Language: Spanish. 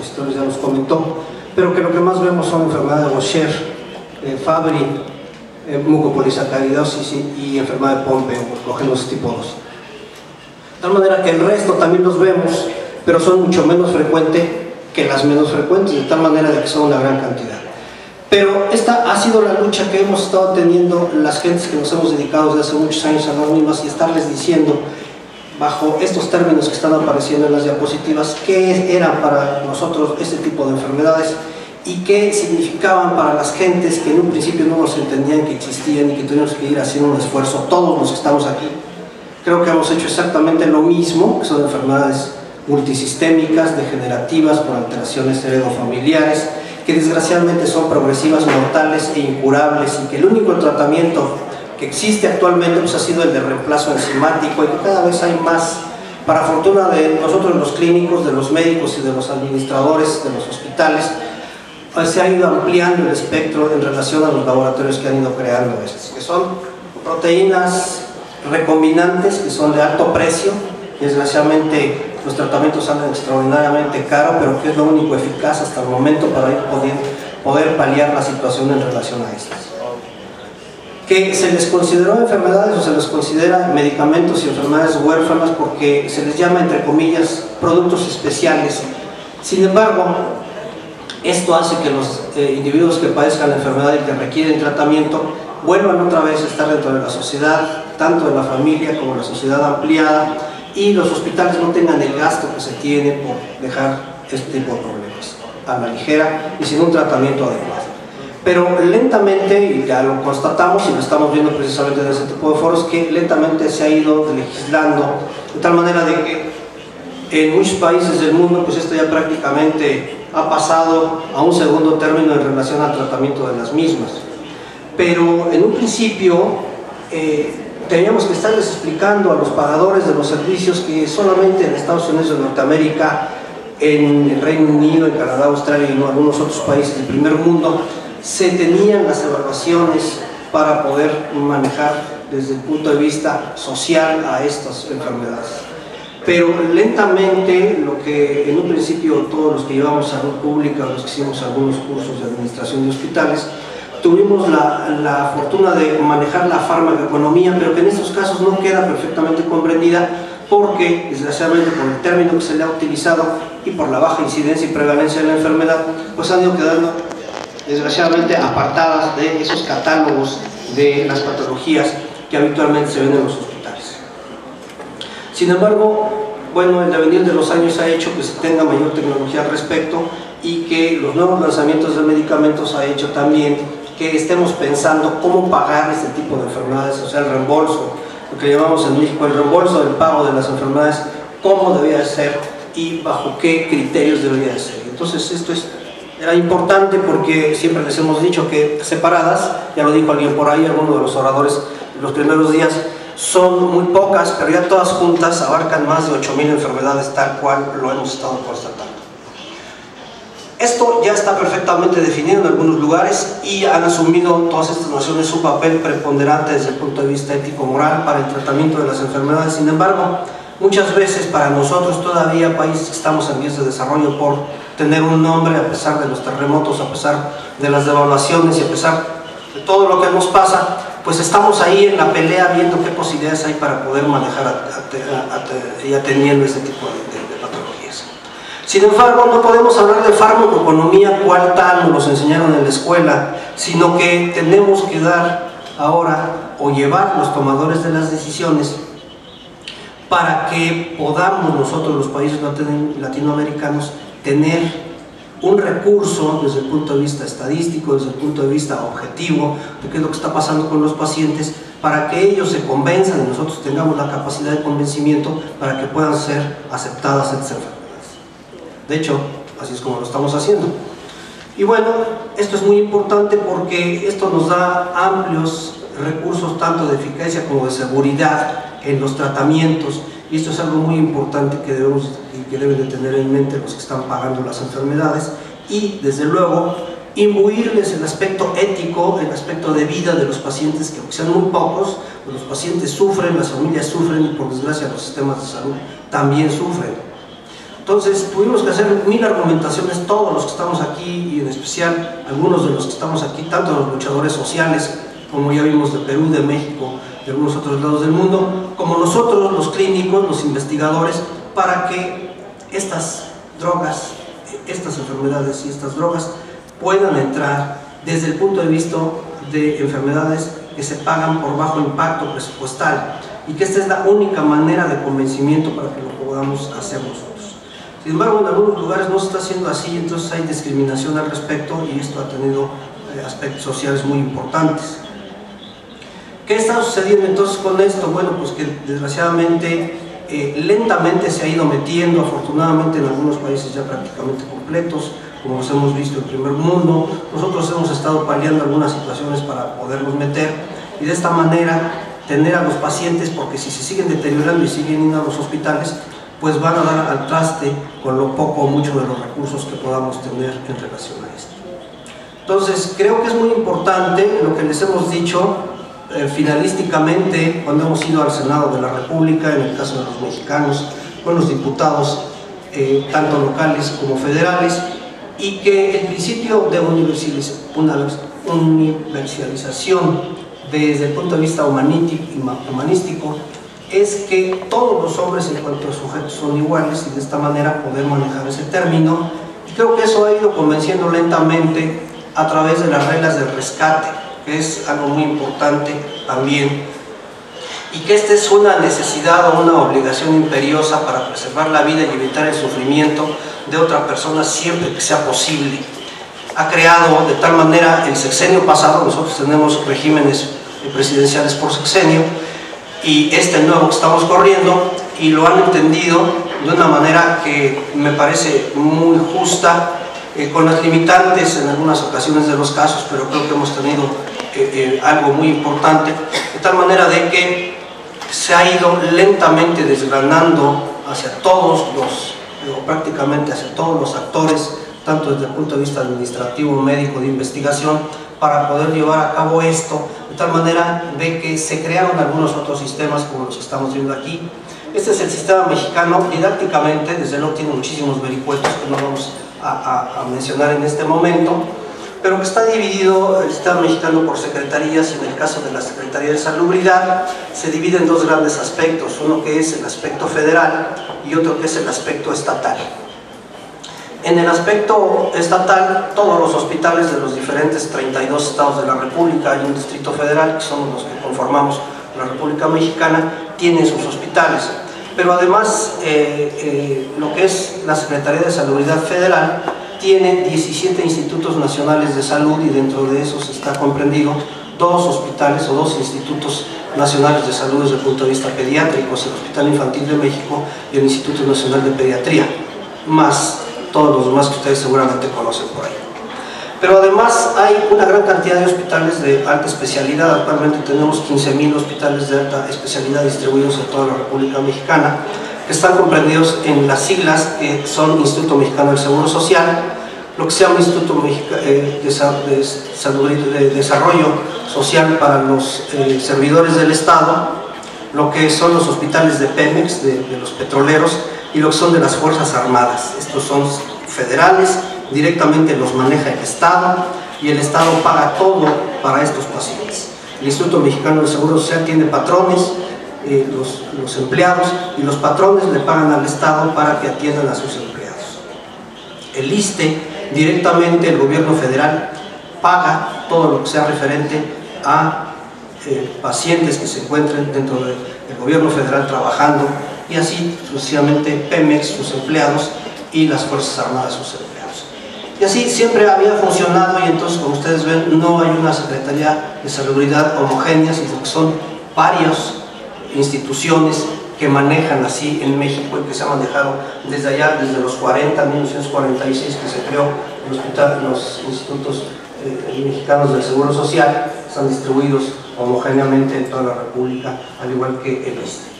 expositores ya los comentó, pero que lo que más vemos son enfermedades de Gaucher, eh, Fabry, eh, mucopolisacaridosis y, y, enfermedad de Pompe, cogemos tipo 2. De tal manera que el resto también los vemos, pero son mucho menos frecuentes que las menos frecuentes, de tal manera de que son una gran cantidad. Pero esta ha sido la lucha que hemos estado teniendo las gentes que nos hemos dedicado desde hace muchos años a mismas y estarles diciendo bajo estos términos que están apareciendo en las diapositivas qué eran para nosotros este tipo de enfermedades y qué significaban para las gentes que en un principio no nos entendían que existían y que tuvimos que ir haciendo un esfuerzo, todos los que estamos aquí. Creo que hemos hecho exactamente lo mismo, que son enfermedades multisistémicas, degenerativas por alteraciones heredofamiliares, que desgraciadamente son progresivas, mortales e incurables y que el único tratamiento que existe actualmente pues, ha sido el de reemplazo enzimático y que cada vez hay más, para fortuna de nosotros los clínicos, de los médicos y de los administradores de los hospitales, pues, se ha ido ampliando el espectro en relación a los laboratorios que han ido creando estos, que son proteínas recombinantes que son de alto precio, desgraciadamente los tratamientos salen extraordinariamente caros, pero que es lo único eficaz hasta el momento para poder, poder paliar la situación en relación a estas. Que se les consideró enfermedades o se les considera medicamentos y enfermedades huérfanas porque se les llama, entre comillas, productos especiales. Sin embargo, esto hace que los eh, individuos que padezcan la enfermedad y que requieren tratamiento vuelvan otra vez a estar dentro de la sociedad, tanto de la familia como de la sociedad ampliada, y los hospitales no tengan el gasto que se tiene por dejar este tipo de problemas a la ligera y sin un tratamiento adecuado. Pero lentamente, y ya lo constatamos y lo estamos viendo precisamente en ese tipo de foros, que lentamente se ha ido legislando de tal manera de que en muchos países del mundo pues esto ya prácticamente ha pasado a un segundo término en relación al tratamiento de las mismas. Pero en un principio eh, teníamos que estarles explicando a los pagadores de los servicios que solamente en Estados Unidos de Norteamérica, en el Reino Unido, en Canadá, Australia y en algunos otros países del primer mundo, se tenían las evaluaciones para poder manejar desde el punto de vista social a estas enfermedades. Pero lentamente, lo que en un principio todos los que llevamos salud pública, los que hicimos algunos cursos de administración de hospitales, tuvimos la, fortuna de manejar la farmacoeconomía, pero que en estos casos no queda perfectamente comprendida porque, desgraciadamente, por el término que se le ha utilizado y por la baja incidencia y prevalencia de la enfermedad, pues han ido quedando, desgraciadamente, apartadas de esos catálogos de las patologías que habitualmente se ven en los hospitales. Sin embargo, bueno, el devenir de los años ha hecho que se tenga mayor tecnología al respecto y que los nuevos lanzamientos de medicamentos ha hecho también que estemos pensando cómo pagar este tipo de enfermedades, o sea, el reembolso, lo que llamamos en México el reembolso del pago de las enfermedades, cómo debía ser y bajo qué criterios debería ser. Entonces esto es, era importante porque siempre les hemos dicho que separadas, ya lo dijo alguien por ahí, alguno de los oradores los primeros días, son muy pocas, pero ya todas juntas abarcan más de 8.000 enfermedades tal cual lo hemos estado constatando. Esto ya está perfectamente definido en algunos lugares y han asumido todas estas naciones su papel preponderante desde el punto de vista ético-moral para el tratamiento de las enfermedades. Sin embargo, muchas veces para nosotros todavía, países que estamos en vías de desarrollo por tener un nombre a pesar de los terremotos, a pesar de las devaluaciones y a pesar de todo lo que nos pasa, pues estamos ahí en la pelea viendo qué posibilidades hay para poder manejar y atendiendo este tipo de, sin embargo, no podemos hablar de farmacoeconomía cual tal nos enseñaron en la escuela, sino que tenemos que dar ahora o llevar los tomadores de las decisiones para que podamos nosotros los países latinoamericanos tener un recurso desde el punto de vista estadístico, desde el punto de vista objetivo, de qué es lo que está pasando con los pacientes, para que ellos se convenzan y nosotros tengamos la capacidad de convencimiento para que puedan ser aceptadas estas enfermedades. De hecho, así es como lo estamos haciendo. Y bueno, esto es muy importante porque esto nos da amplios recursos tanto de eficacia como de seguridad en los tratamientos y esto es algo muy importante que debemos que deben de tener en mente los que están pagando las enfermedades y desde luego imbuirles el aspecto ético, el aspecto de vida de los pacientes que aunque sean muy pocos, los pacientes sufren, las familias sufren y por desgracia los sistemas de salud también sufren. Entonces tuvimos que hacer mil argumentaciones, todos los que estamos aquí y en especial algunos de los que estamos aquí, tanto los luchadores sociales, como ya vimos de Perú, de México, de algunos otros lados del mundo, como nosotros los clínicos, los investigadores, para que estas drogas, estas enfermedades y estas drogas puedan entrar desde el punto de vista de enfermedades que se pagan por bajo impacto presupuestal y que esta es la única manera de convencimiento para que lo podamos hacer nosotros. Sin embargo, en algunos lugares no se está haciendo así, entonces hay discriminación al respecto y esto ha tenido eh, aspectos sociales muy importantes. ¿Qué está sucediendo entonces con esto? Bueno, pues que desgraciadamente eh, lentamente se ha ido metiendo, afortunadamente en algunos países ya prácticamente completos, como los hemos visto en primer mundo. Nosotros hemos estado paliando algunas situaciones para poderlos meter y de esta manera tener a los pacientes, porque si se siguen deteriorando y siguen yendo a los hospitales, pues van a dar al traste con lo poco o mucho de los recursos que podamos tener en relación a esto. Entonces, creo que es muy importante lo que les hemos dicho eh, finalísticamente cuando hemos ido al Senado de la República, en el caso de los mexicanos, con los diputados, eh, tanto locales como federales, y que el principio de universalización desde el punto de vista humanístico es que todos los hombres en cuanto a sujetos son iguales y de esta manera poder manejar ese término y creo que eso ha ido convenciendo lentamente a través de las reglas del rescate es algo muy importante también y que esta es una necesidad o una obligación imperiosa para preservar la vida y evitar el sufrimiento de otra persona siempre que sea posible. Ha creado de tal manera el sexenio pasado, nosotros tenemos regímenes presidenciales por sexenio, y este nuevo que estamos corriendo, y lo han entendido de una manera que me parece muy justa, eh, con las limitantes en algunas ocasiones de los casos, pero creo que hemos tenido eh, eh, algo muy importante, de tal manera de que se ha ido lentamente desgranando hacia todos los o prácticamente hacia todos los actores, tanto desde el punto de vista administrativo, médico, de investigación, para poder llevar a cabo esto, de tal manera de que se crearon algunos otros sistemas como los que estamos viendo aquí. Este es el sistema mexicano, didácticamente, desde luego tiene muchísimos vericuetos que no vamos a, a mencionar en este momento, pero que está dividido el sistema mexicano por secretarías y en el caso de la Secretaría de Salubridad se divide en dos grandes aspectos, uno que es el aspecto federal y otro que es el aspecto estatal. En el aspecto estatal, todos los hospitales de los diferentes 32 estados de la República y un distrito federal, que son los que conformamos la República Mexicana, tienen sus hospitales. Pero además, eh, eh, lo que es la Secretaría de Salubridad Federal tiene 17 institutos nacionales de salud y dentro de esos está comprendido dos hospitales o dos institutos nacionales de salud desde el punto de vista pediátrico, el Hospital Infantil de México y el Instituto Nacional de Pediatría, más todos los demás que ustedes seguramente conocen por ahí. Pero además hay una gran cantidad de hospitales de alta especialidad, actualmente tenemos 15.000 hospitales de alta especialidad distribuidos en toda la República Mexicana, están comprendidos en las siglas que son Instituto Mexicano del Seguro Social, lo que se llama Instituto eh, de Desarrollo Social para los eh, servidores del Estado, lo que son los hospitales de Pemex, de, de los petroleros, y lo que son de las Fuerzas Armadas. Estos son federales, directamente los maneja el Estado y el Estado paga todo para estos pacientes. El Instituto Mexicano del Seguro Social tiene patrones, eh, los, empleados y los patrones le pagan al Estado para que atiendan a sus empleados. El ISTE, directamente el gobierno federal, paga todo lo que sea referente a eh, pacientes que se encuentren dentro del gobierno federal trabajando y así sucesivamente Pemex, sus empleados y las Fuerzas Armadas, sus empleados. Y así siempre había funcionado y entonces como ustedes ven no hay una Secretaría de Salubridad homogénea, sino que son varios instituciones que manejan así en México y que se han manejado desde allá, desde los 40, 1946 que se creó el hospital, los institutos eh, mexicanos del Seguro Social, están distribuidos homogéneamente en toda la República, al igual que el este.